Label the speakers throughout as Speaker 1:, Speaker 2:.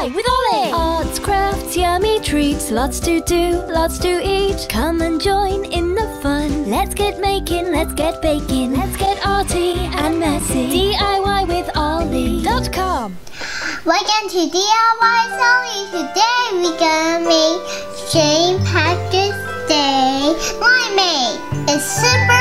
Speaker 1: DIY with Ollie! Arts, crafts, yummy treats, lots to do, lots to eat. Come and join in the fun. Let's get making, let's get baking, let's get arty and messy. DIY with Ollie.com.
Speaker 2: Welcome to DIY Ollie. Today we're gonna make St. Patrick's Day limeade. It's super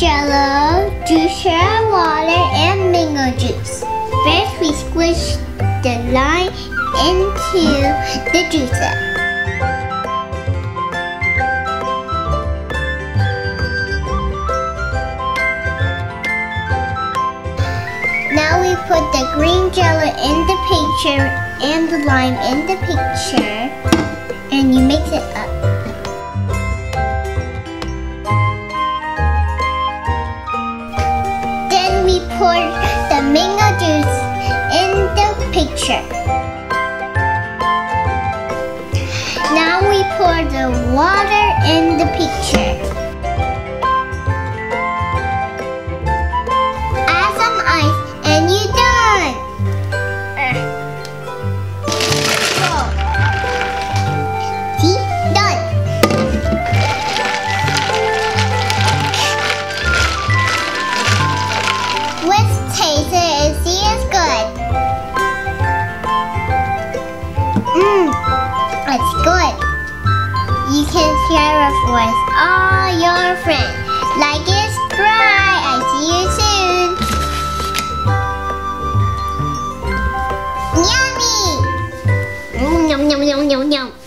Speaker 2: jello, juicer, water, and mango juice. First we squish the lime into the juicer. Now we put the green jello in the picture and the lime in the picture and you mix it up. Pour the mango juice in the picture. Now we pour the water in the picture. Mmm, it's good. You can share it with all your friends. Like it, subscribe. I see you soon. Yummy! Mm, yum, yum, yum, yum, yum.